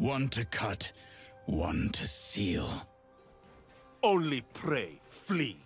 One to cut, one to seal. Only pray, flee.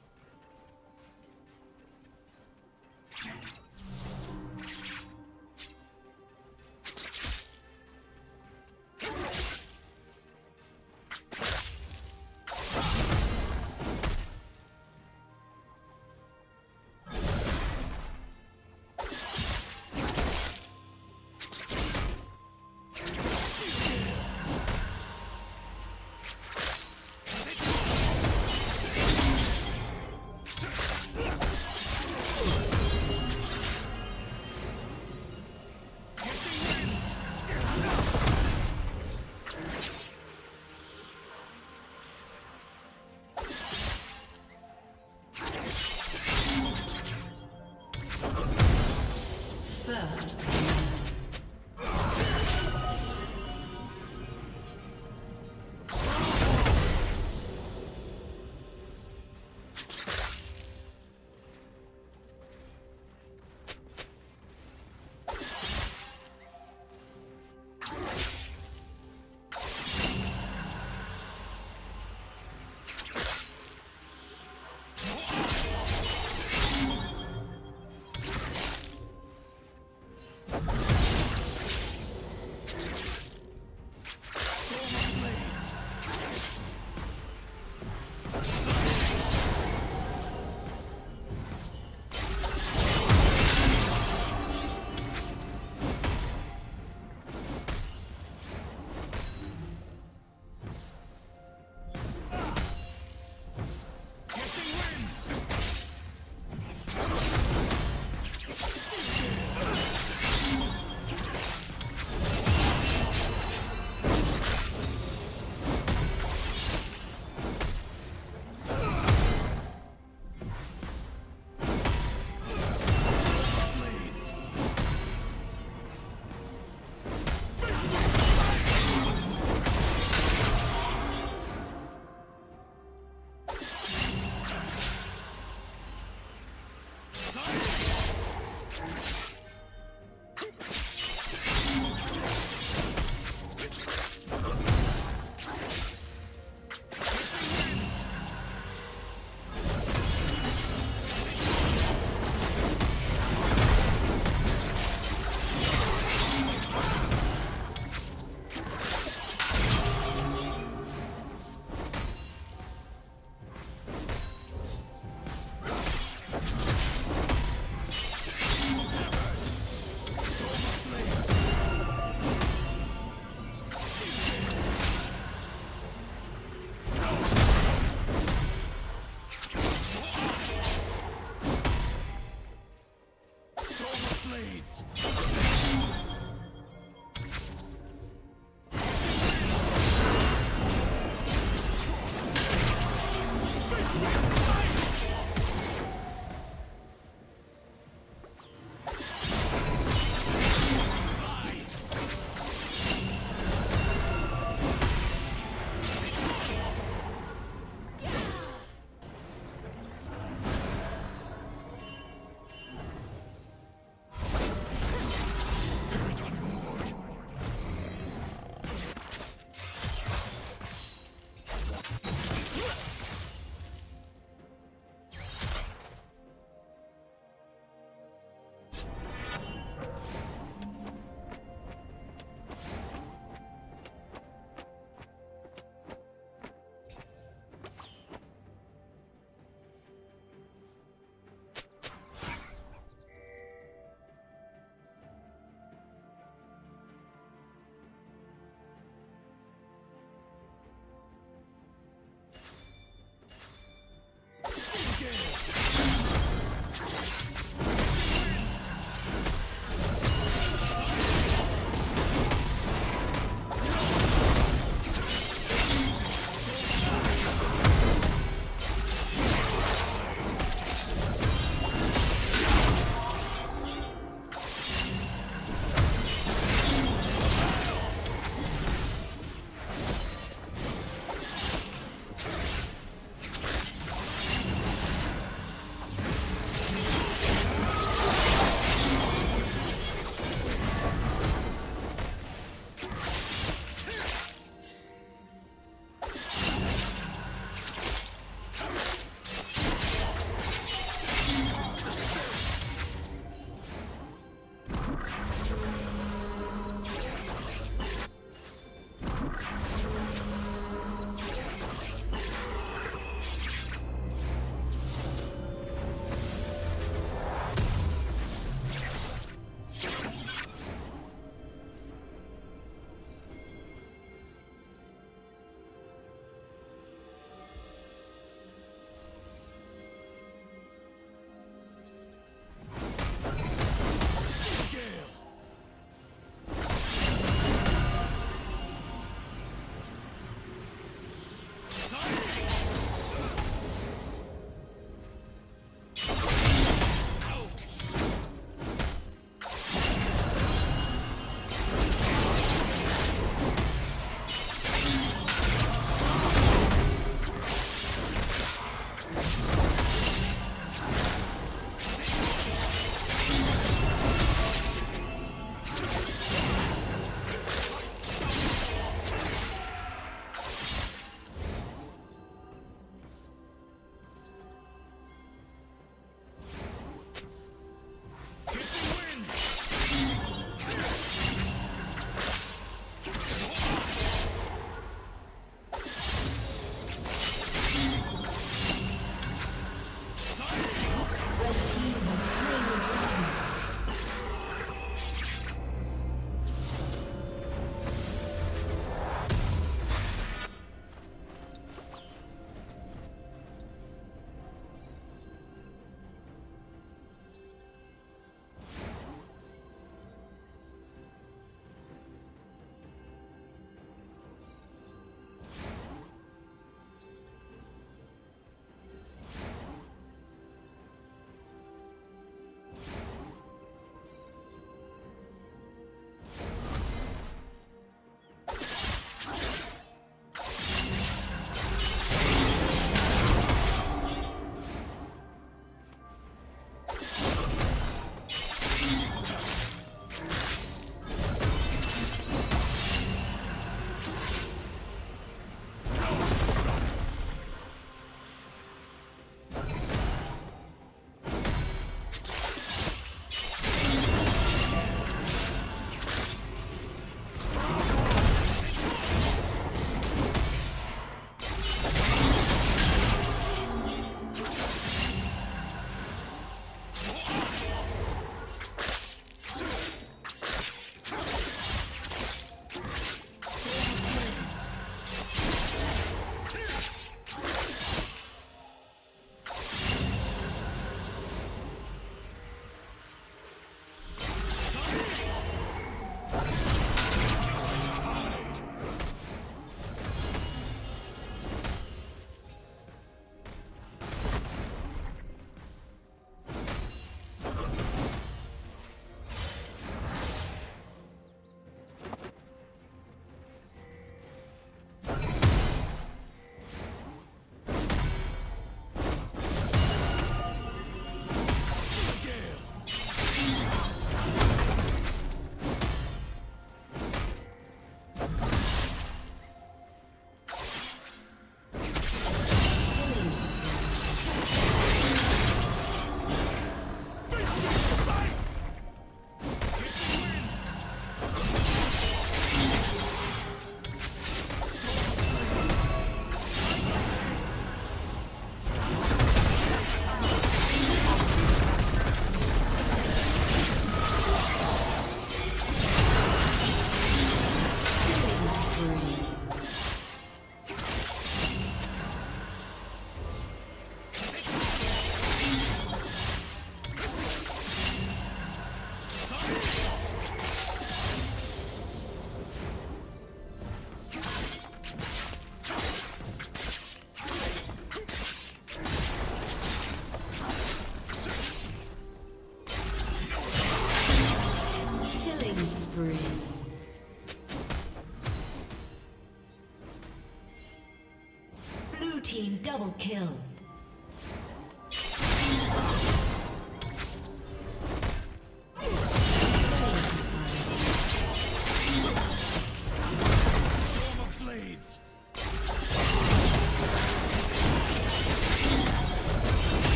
Team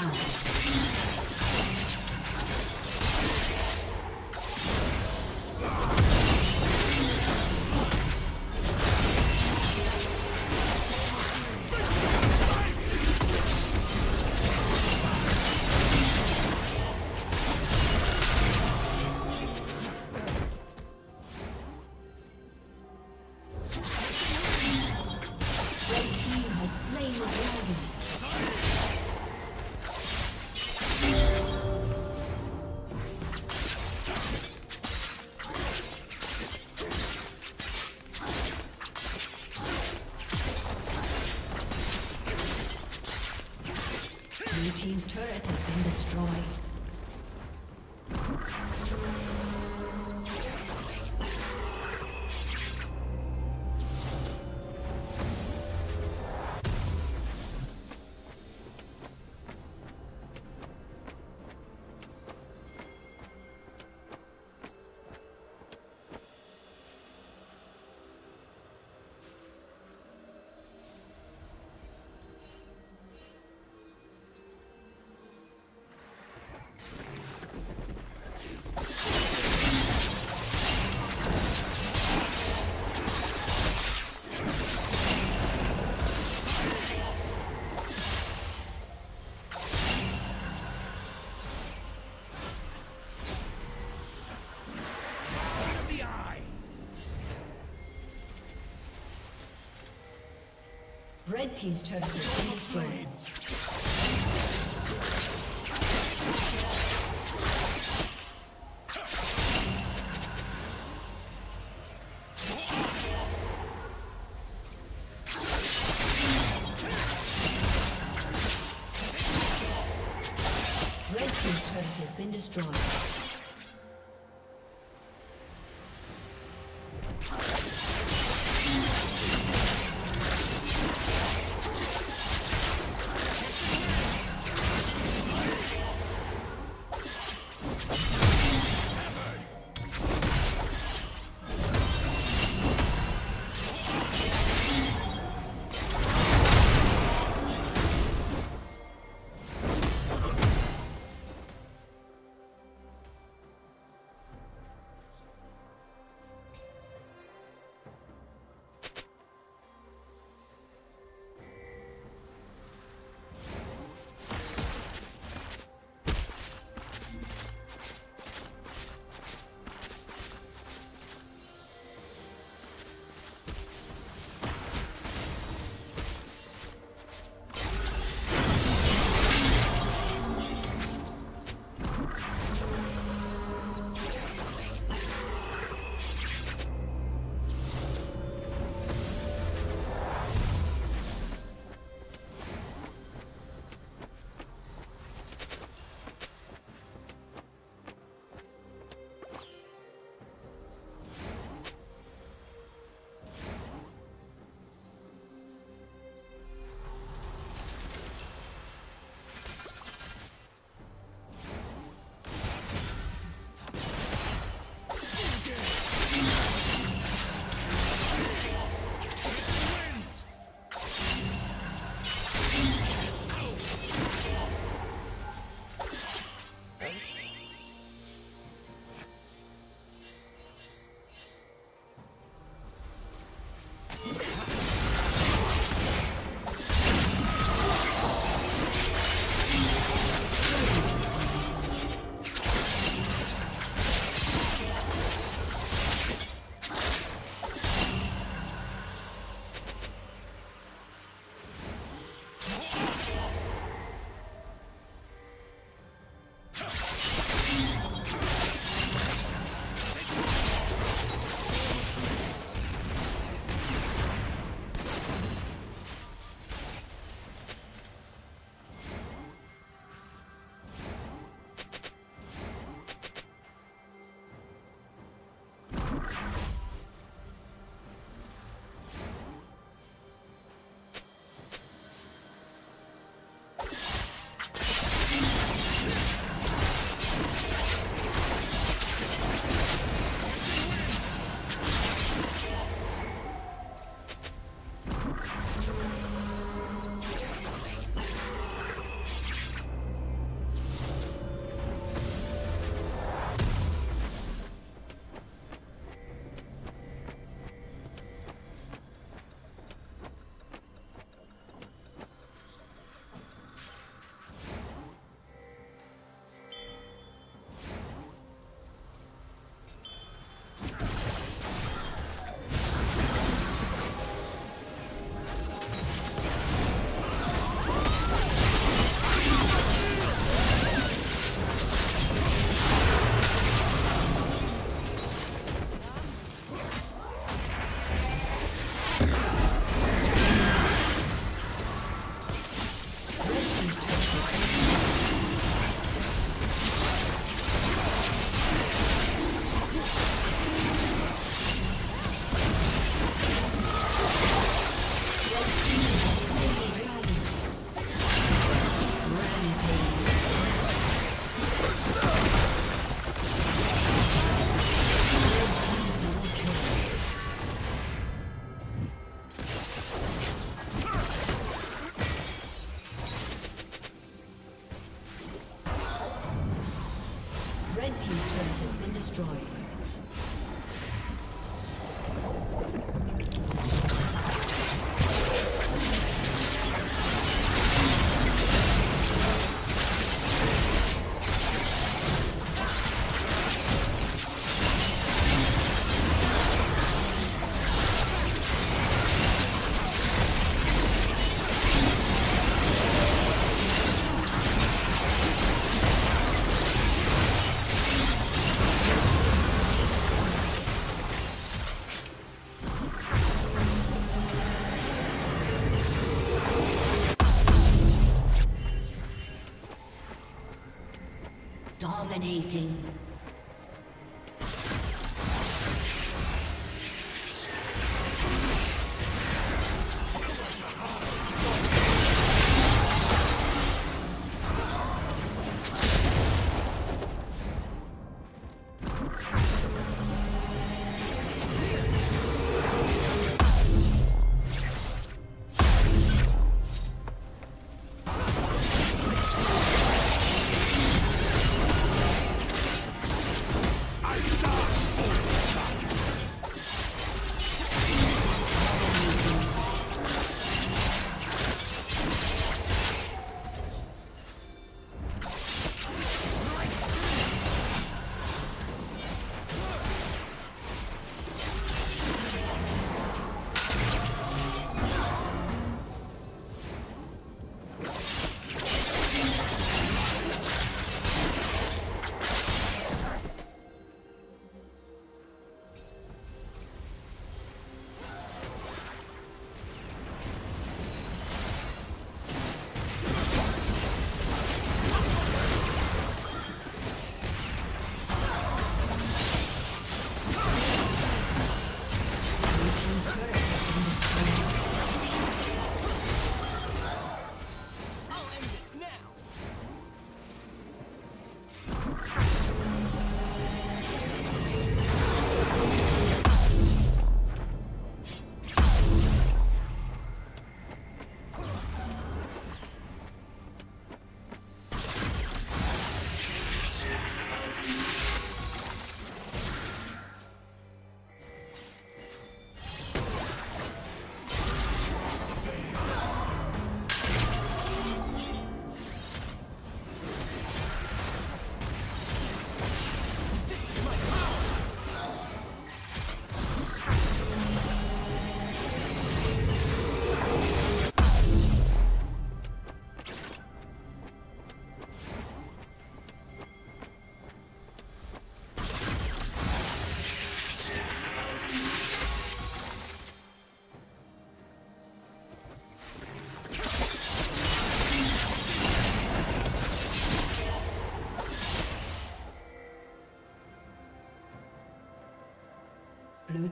double Red Team's turret has been.